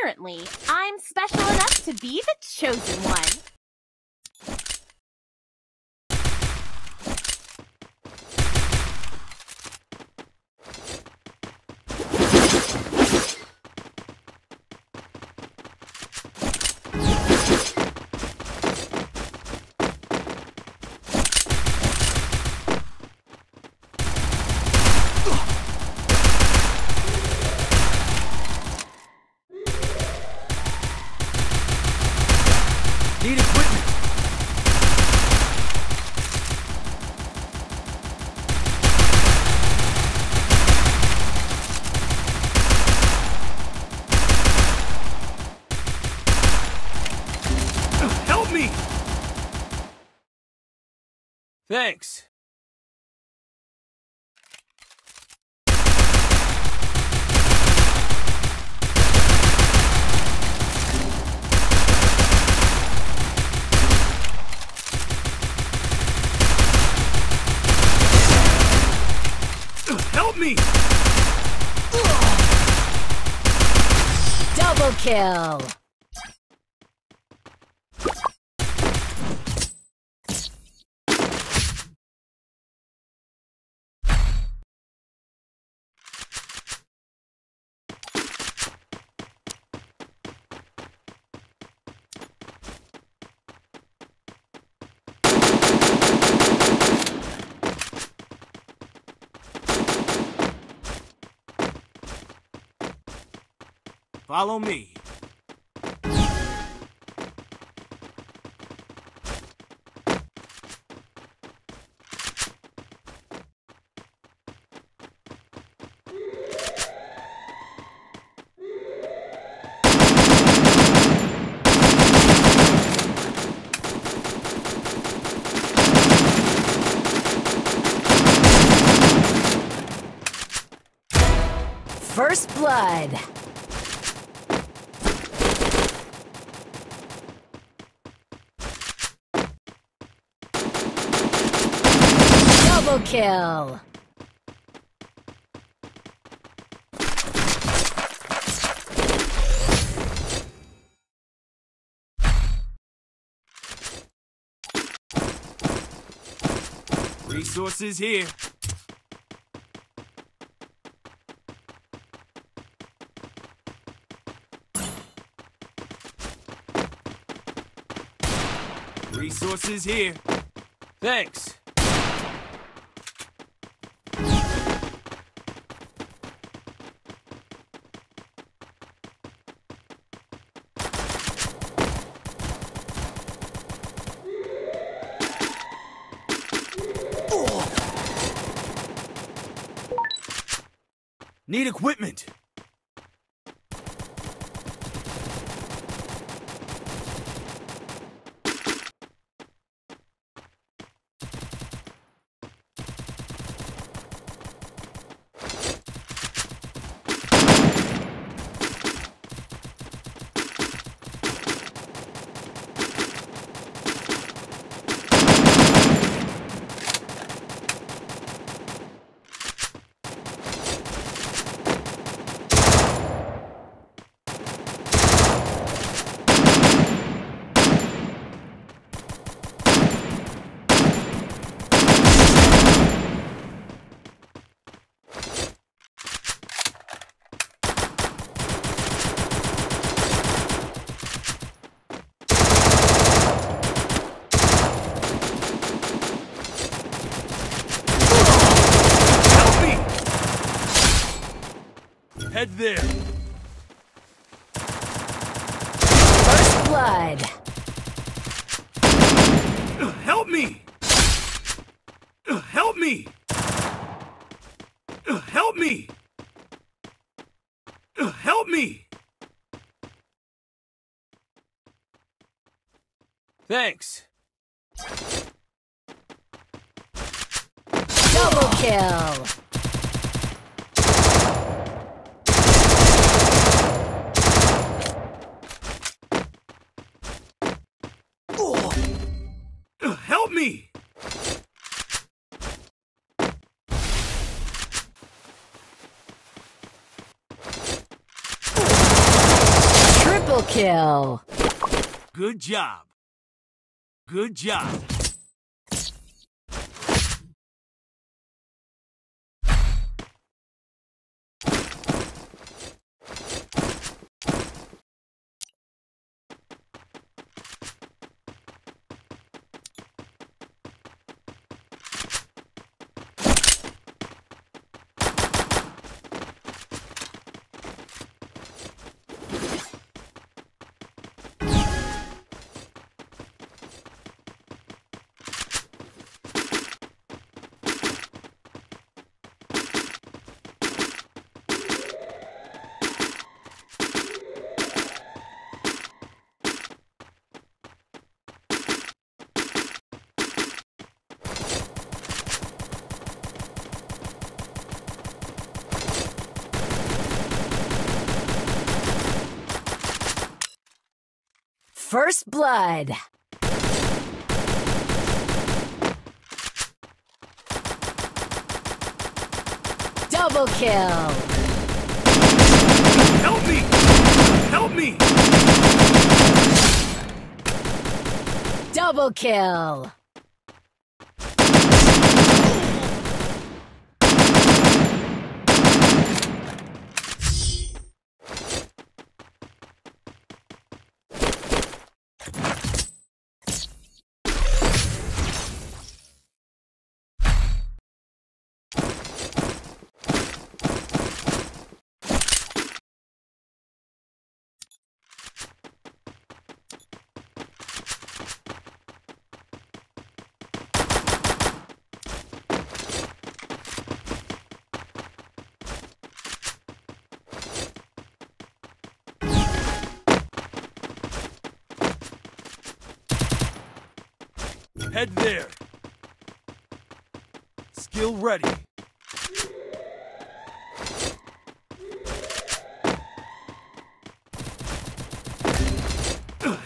Apparently, I'm special enough to be the chosen one. Need equipment. Help me! Thanks. Help me! Double kill! Follow me. First blood! Double kill! Resources here. Resources here. Thanks. Need equipment. Help me! Head there. First blood! Help me! Help me! Help me! Help me! Thanks. Double kill! Help me! Double kill. Good job. Good job. First blood. Double kill. Help me! Help me! Double kill. Head there. Skill ready.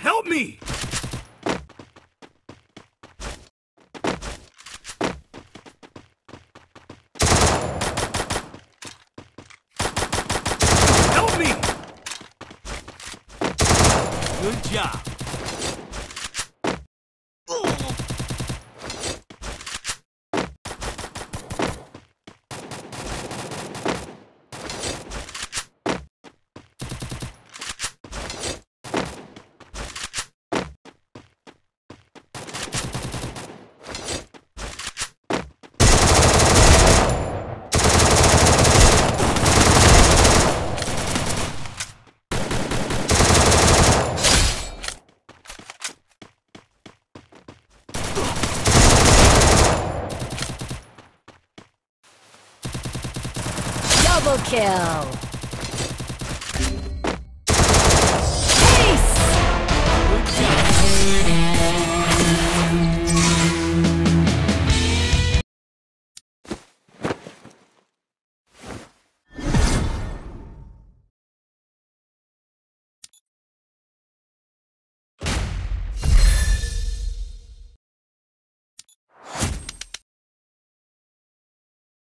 Help me! Help me! Good job. Double kill.